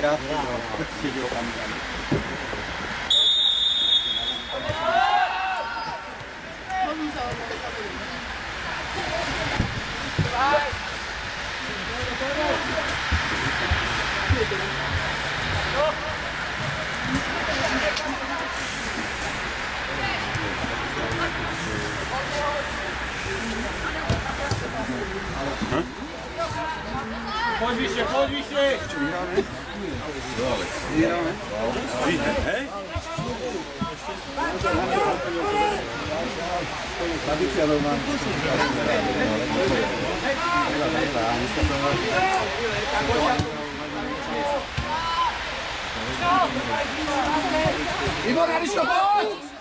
Gracias. Chodź się, chodź się! Ściągamy. Zbieramy. Hej! Tradycja normalna. Igor, Aristoteles!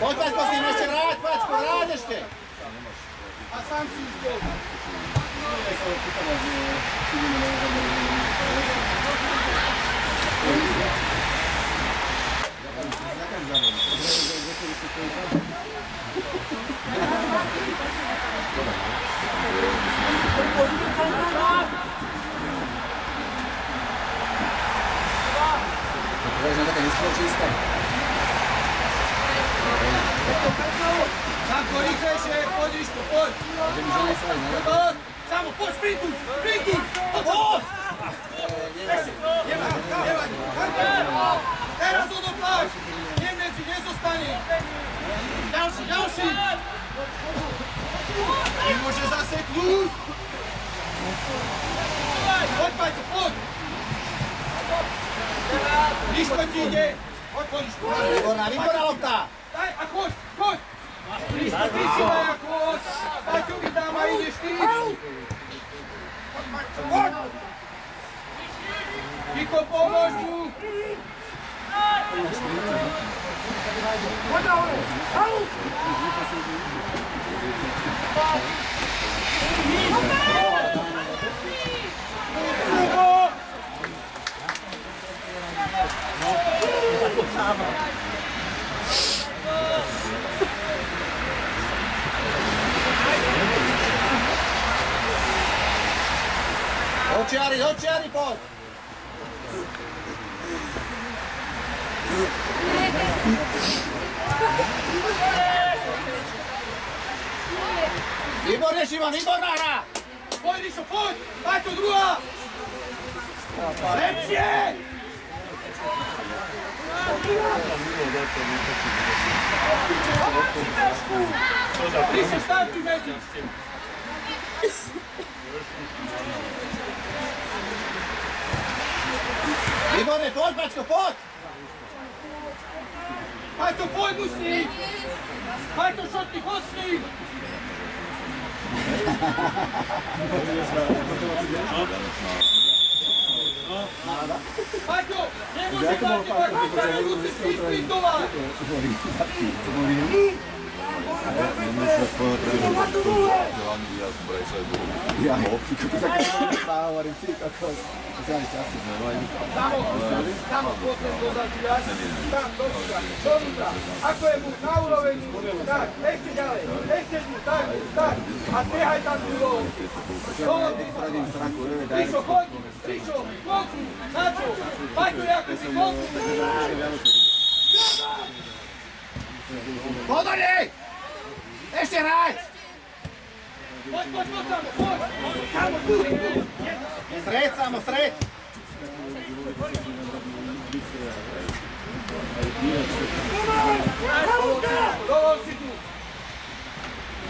Отпад па си не ще врат, път, подрадеш те! А сам си използвам. Thank you. Nespoločenská. Samko, rýchlejšie, poď, Ríško, poď! Že mi žena aj na Poď! Samo, poď, sprintuj, sprintuj! Poď! Nevadí, nevadí. Teraz odopláš! Nie medzi, nezostane! Ďalší, ďalší! Nemôže zaseknúť! Poď, Paťo, poď! Ríško ti ide! Poď, Ríško! Výborná, výborná lopta! Daj a choď, choď! Ríško, ty si daj a choď! Paťo, mi dám a ideš ty! Poď, Paťo, pomôž mu! Hugo! Očiari, očiari, poď! Výborne, Šimon, výborná hra! Poď, Ríšo, poď! Paťo, druhá! Lepšie! Ivane, pod, Bačko, pod! Hajde, pojmu s njim! Hajde, što ti hod s! Jack, eu vou falar, porque eu vou fazer isso, eu vou fazer isso, eu vou fazer isso, eu vou fazer isso. Ja, kako tako stavarim ti, kako znam časti. Ne, ovaj Tamo potem dodati jasni, tam dosta, dosta. Ako je mu na urovenju, tak, neće dalje, neće mu, tak, tak. A te haj tam u lovu. Ovo ti sam. Prišo, hodni, prišo, hodni, načo. Bajko, jako si hodni. Podori! Ešte hraj! Poď, poď, poď, samo, poď. Samo, tu. Stred, samo, stred!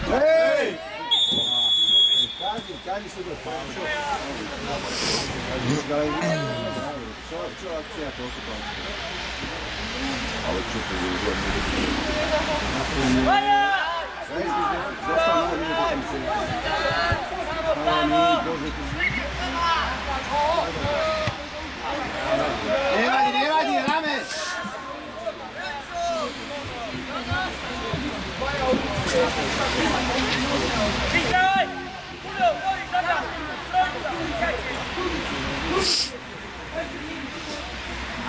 Hej! Káži, káži sa do páčo. Čo, čo akcia toľko páčo? Але чути його не Не раді, не раді, раме! Вітай! Куди? Ой, зараз! Зараз!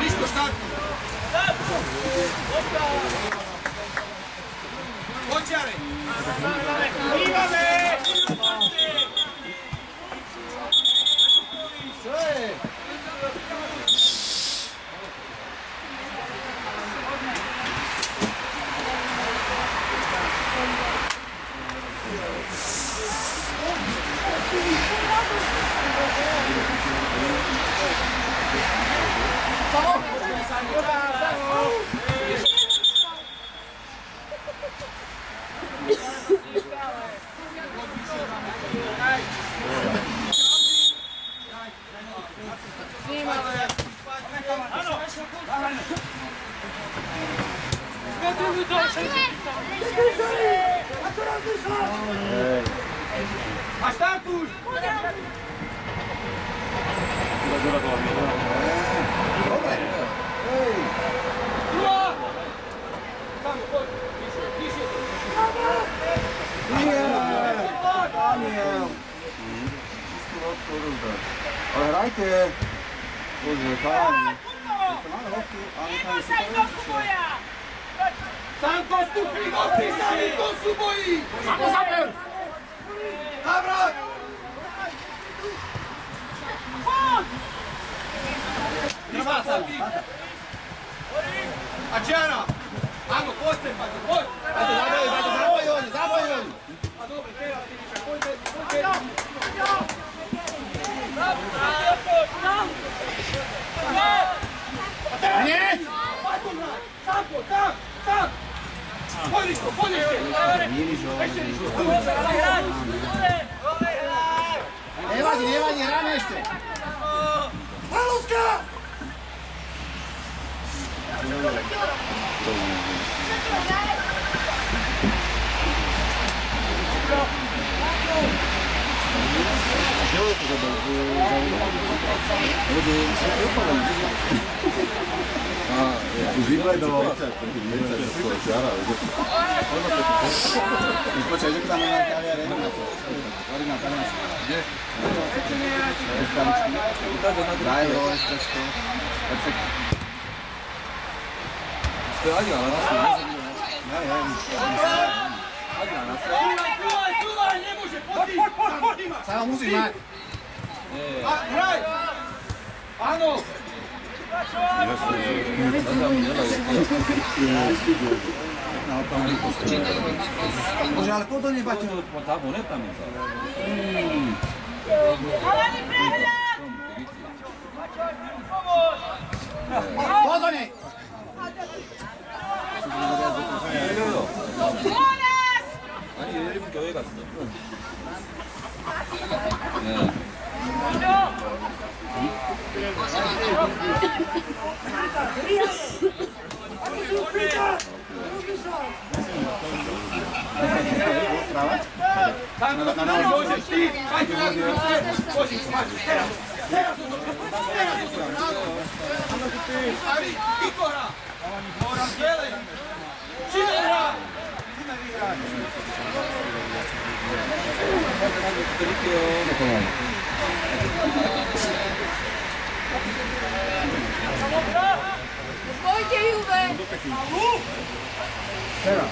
Nisko, startu. Hoćare. Ivane! Je? A štartuj! Druga! Samo, poď, tiše, tiše. Daniel! Hrajte! Bože, chalani. Máme hokej, ale tam je super. Sanko, stupni, gopni, sami, to su boji! Samo zaber! Navrat! Trvá sa ty! A Čiara! Áno, poď sem, Paťo, poď! Dajte, Nie! Tak, tak, tak! Podiško, podiško! Nevadí, nevadí, hráme ešte! Halovská! Thank you. 아직 안 왔어. 나야. 하진 않았어요. 자, 홍수 이만. 네. 아노. 오늘 꼬돈이 받지 다 보냈다면서. 교회 갔 어. 응. Piccola! Ci vedrà! Ci vedrà! Pojďte, Juve! Teraz.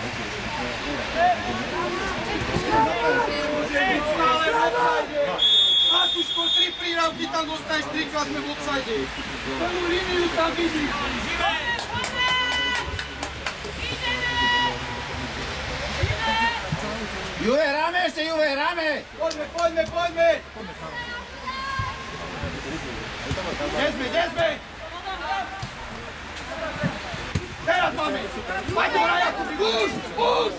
Ak už po tri prírávky tam dostaneš trikrát sme v obsade. Celú líniu tam vidíš. Juve, hráme ešte, Juve, hráme! Poďme, poďme, poďme. Kde sme, kde sme? Teraz máme. Poďme, hraj, Jakubi, už, už.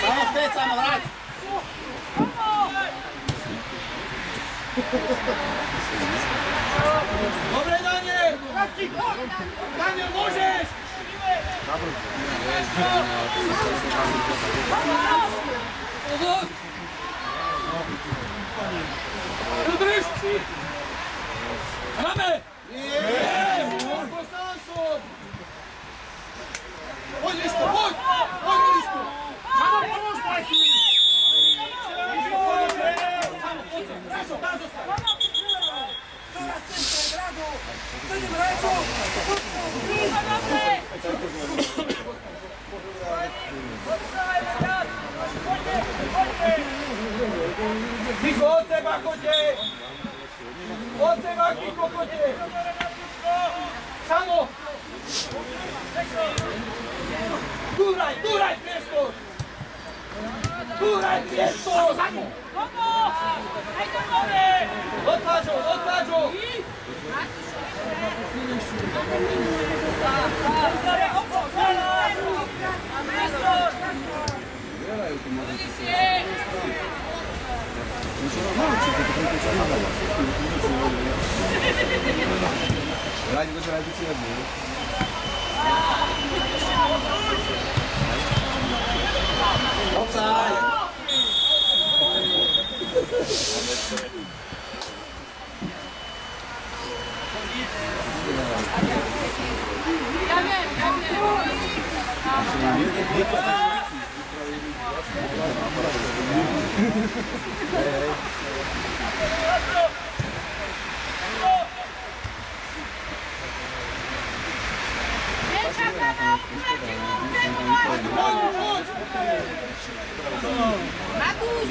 Samo späť, samo hrať! Dobre, Daniel. Daniel, môžeš. Udrž! Hráme! Poď, Liško, poď! Poď, Liško! Samo pomôž, Majky! Samo, poď sem, Rašo, tam zostaň! Ticho, od seba chodte! Od seba, Kiko, chodte! Samo! Duraj, duraj, priestor! Duraj, priestor! Samo! Odvážo, 라이브가 잘 알고 있어요. 없어. Gracias. Wielka brawa, przeciwko Matusz,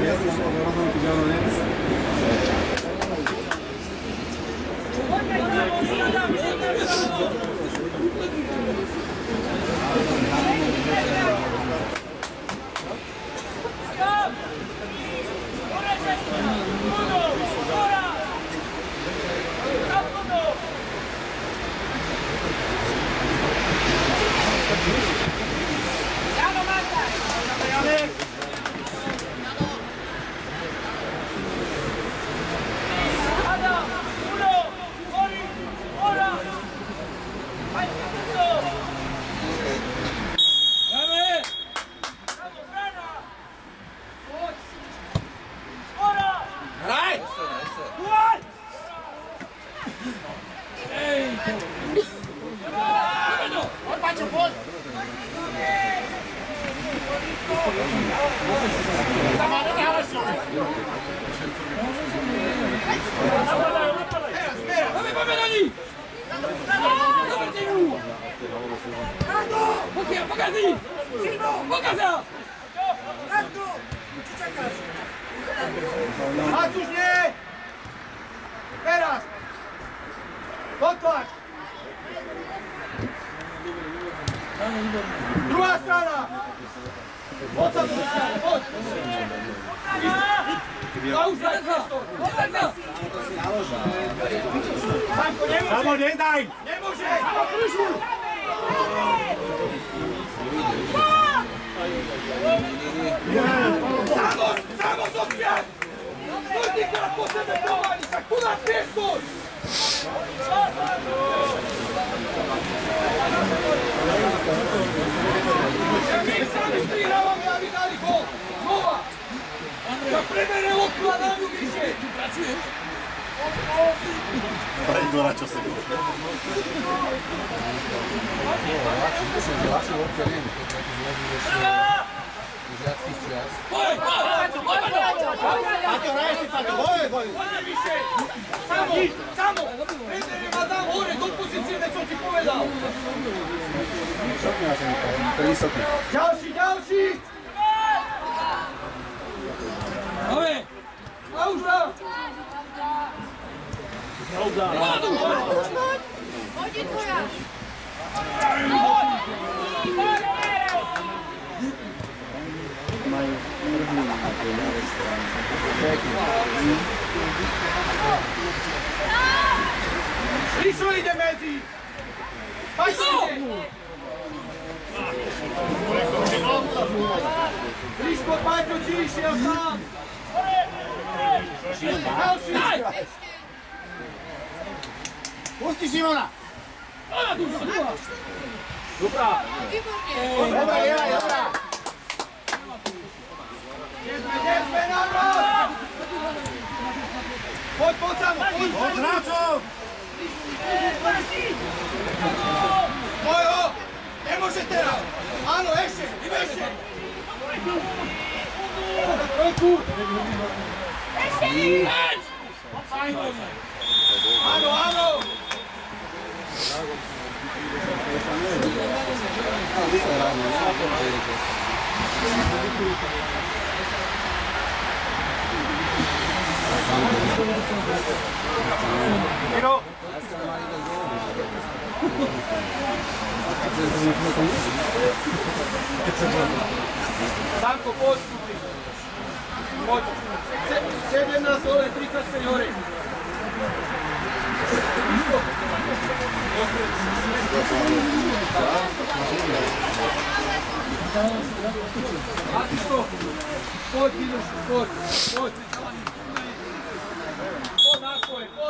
Gracias. teraz potrebujeme provádiť, tak tu nám priestor! My sami prihrávame, aby dali gol. Znova. Ja prebere loptu a dám ju vyššie. Tu pracuješ? Pre Igora čo som bol. Prvá! Žiacký čias. Boj, boj, boj, boj, Paťo, hraj si, Paťo, boj, boj. Samo, samo, Peter ma dám hore do pozície, veď som ti povedal. Šokne asi, prísokne. Ďalší, ďalší. Dobre. A už dám. Ja už dám. Poď, poď. Poď je tvoja. Poď, poď. Rišo ide medzi! Paťo! Riško, Paťo, ti išiel sám! Ďalší! Pusti Šimona! Výborne. Dobre, Jela, Nesme na rok! Poď, poď samo, poď! Thank you. Sanko, postupi. Moći. Sede nas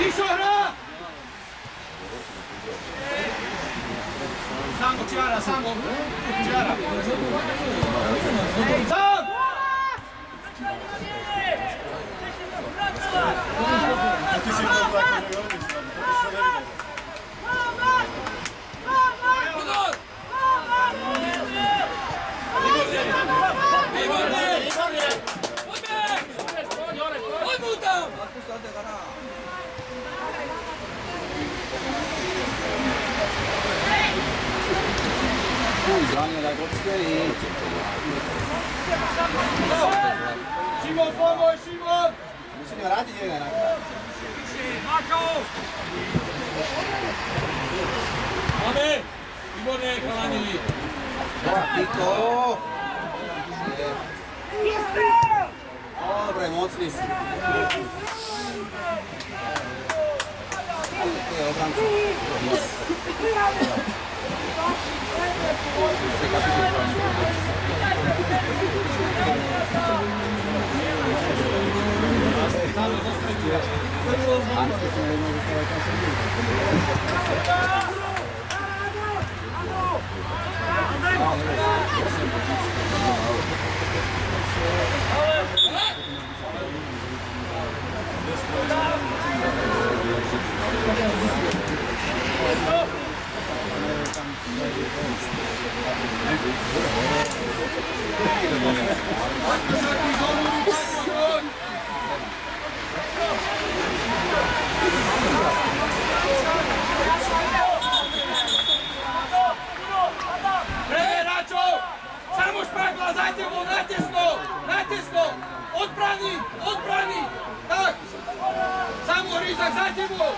Vem chorar! Sango, Tiara, Sango! Tiara! Sango! Aqui sih, arah. chuj, Daniela Gockeri. Šimon, pomôj, Šimon! Musíme vrátiť jeden. Makov! Máme! Výborné, chalani! Tiko! Dobre, mocný si. Thank you. Let's go! Zajte ho, natisno, natisno, odbraní, odbraní, samo Rizak, zajte ho,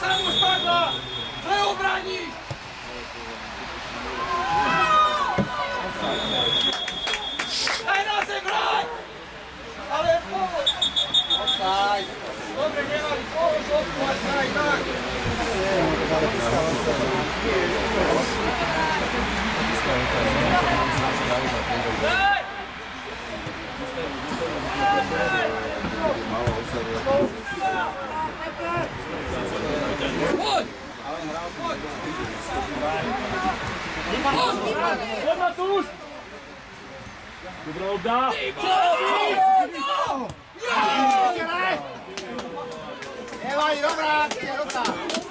samo Špagla, zle obraníš, One! Na se, vrać! Ale pomoć! Offside. Dobre, nemali, pomoć, odpłać, daj, tak! Daj! Chodź! Odmah tuż! Dobra obda! Evo i dobra, dobra.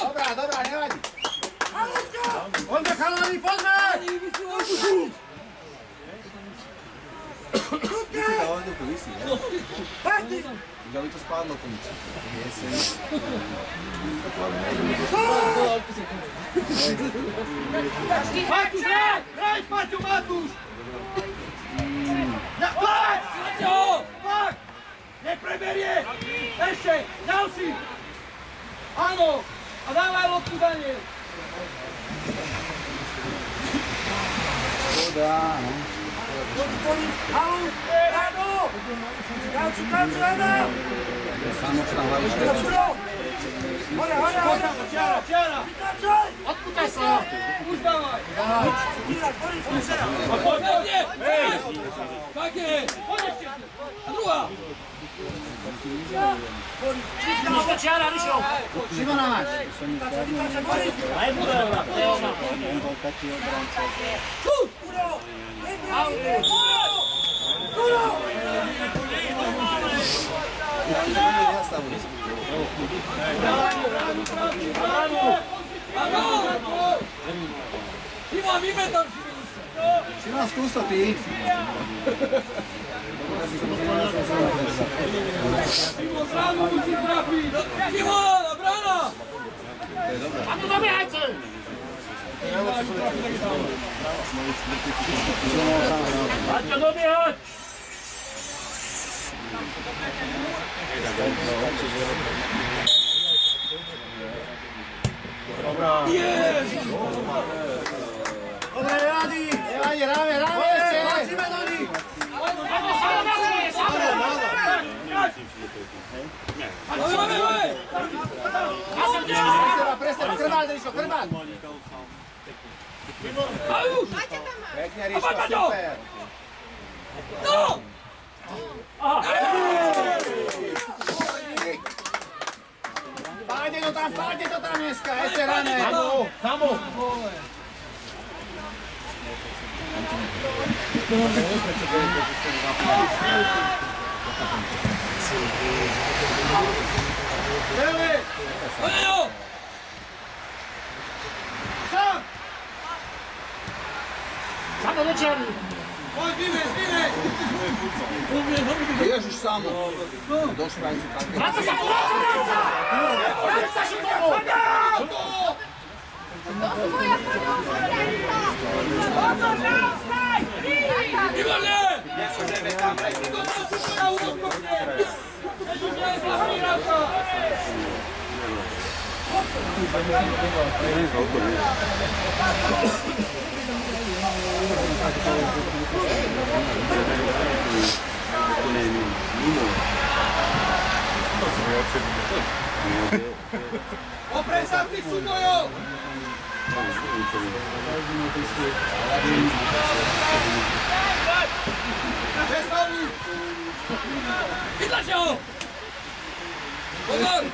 Dobra, dobra, nie ma nic. Onda kalori, poznaj! de poliție. Haide! Dar uite spană cum ce. Iese. Matu, dai! Dai, spațiu, Matu! Da, fac! Fac! Ne premerie! Eșe! Dau si! Ano! A dá loptu, Daniel! Toda. Podwolić Paul! Rano! Kalczy, kalczy, Adam! Samo przydawałeś go. Chodź, chodź, chodź! Ciara, ciara! Wytaczaj! Odpuszczaj się! Puść dawaj! Chodź, Tak jest! Chodź jeszcze! Druga! Rysio, ciara, Rysio! Szymona masz! Daj mu do ona! Taki obrońca, że... Trafiť! Šimon, a hráme, hráme Dobra. Jest! Dobra! Riško, Maťo! super. No! Pájde to tam, pájde to tam dneska, ešte rané. Samo, samo. Lele, Ojejo! sam! Samo do černi. Poď, vylez, vylez! Ježiš samo. Došli aj sú také. Vraca sa, vraca, vraca! Vraca sa tomu! To su moja podróżna. Ivane! Ideme tam, rejti do Opresati su mojo! Predstavni! Izlače ho! Pozor!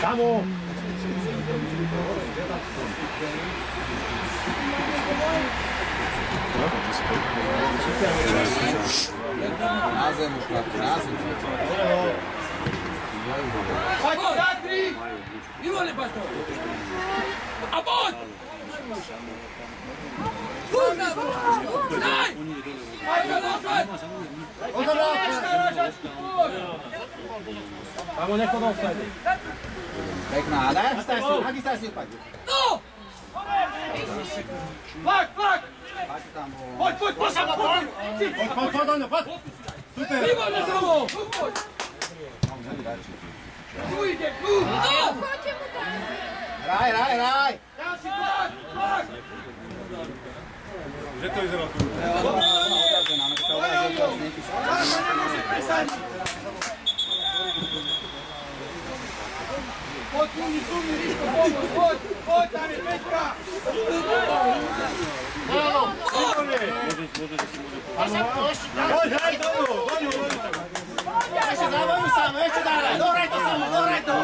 Samo. Na zem už na zem. Poď, zakry! Ivane, patrz to! A bądź! Right, right. right. যেতে হয়েছে Ešte dávaj mu samo, ešte dávaj, dohraj to samo, dohraj to!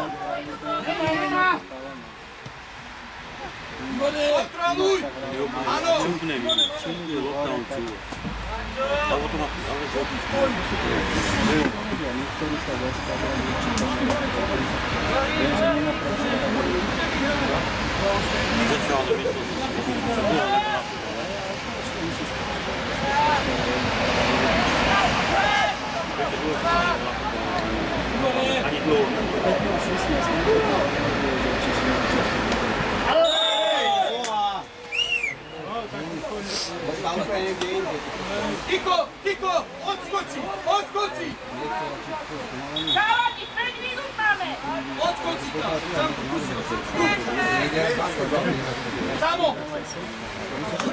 Ani dlouho. eso.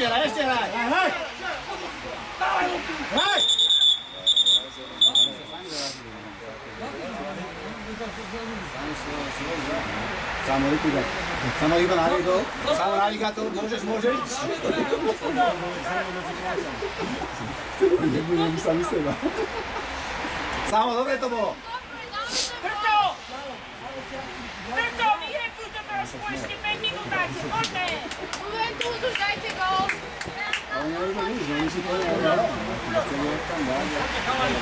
Ešte hraj, ešte hraj. Hraj. Hraj. Samo likvidát. Samo iba navigátor. Samo navigátor. Môžeš, môžeš. Nebudem sami seba. Samo, dobre to bolo. właśnie pewnie udacie. Może! Momentu uzużajcie go! Oni oni to widzą, oni się pojawiają. Chcemy jak tam dalej.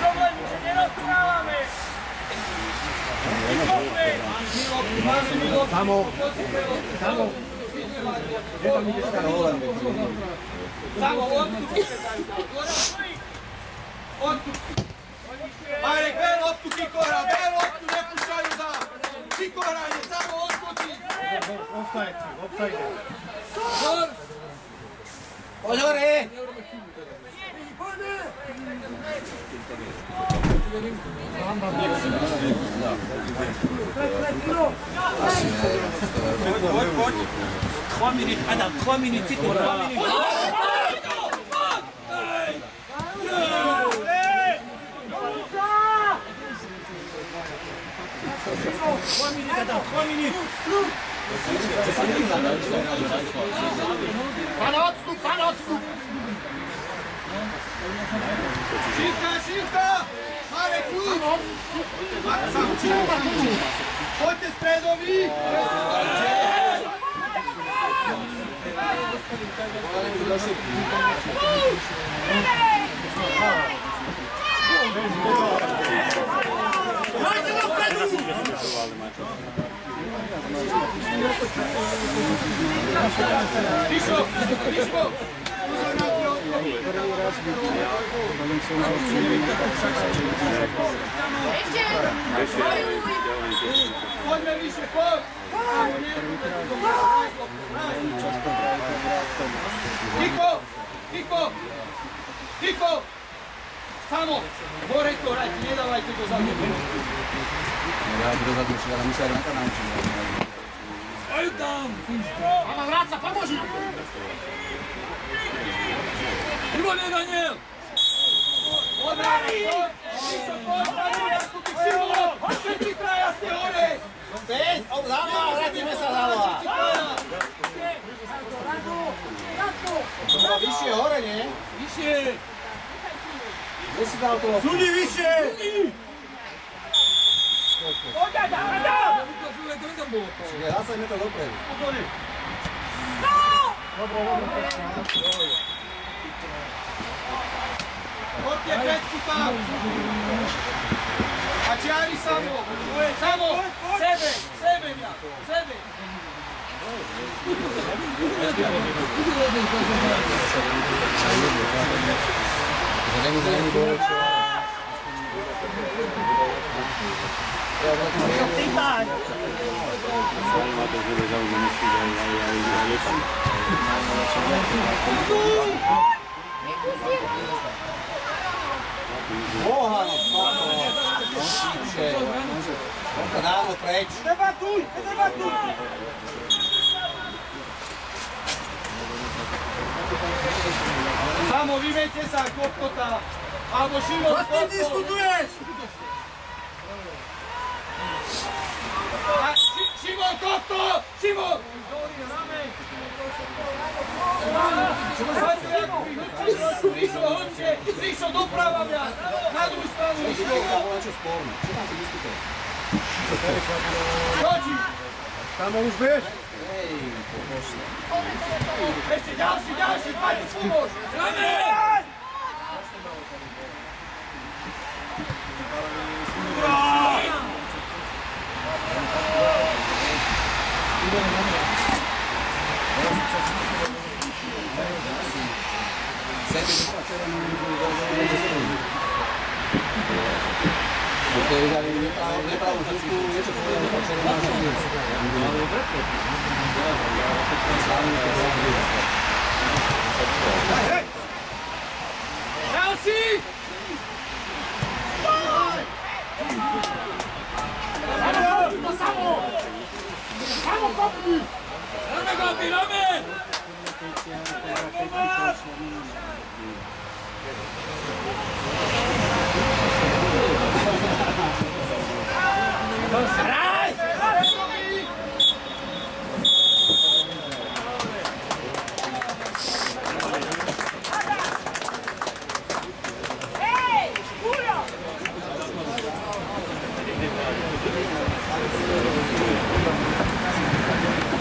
Problem, że nie rozprawiamy! Samo! Samo! Samo! Samo! Samo! Ver loptu, ne minutes, Adam, trois minutes, tout, trois minutes. Trois minutes, Adam, trois minutes. Pan odstup, pan odstup! Szybka, szybka! Marek, już! Marek, sam, nasıl götürüyordu! Kiko! Kiko! Kiko! samo, gore to hrajte, nedávajte do zadnú. Nedávajte do zadnú, ale my sa aj Ranka naučíme. Aj tam! Mama vráca, pomôži! Ivo, nie, Daniel! Odrani! Hoďte ti traja ste hore! Späť, záloha, vrátime sa záloha. Vyššie hore, nie? Vyššie! This is out of. Sudivice! Olha, dá, dá! Se ganhar, sai metador pra ele. Não! Ok, Atlético tá. Atiari Samo. Samo. Seven. Seven, já. Seven. Seven. Zelený, dole. Bohano, no šípše. On to dávno preč. Samo, vymeďte sa, kokota! Alebo Šimon, Čo s tým diskutuješ? A Ši- Šimon, kokto! Šimon! Ríšo, hoďte! Ríšo, doprava viac! Na druhú stranu, Ríšo! Bolo čo sporné. Čo tam si diskutuješ? Skoči! Samo už vieš? Ej, pomocno. Jeszcze dalszy, dalszy, panie pomóż!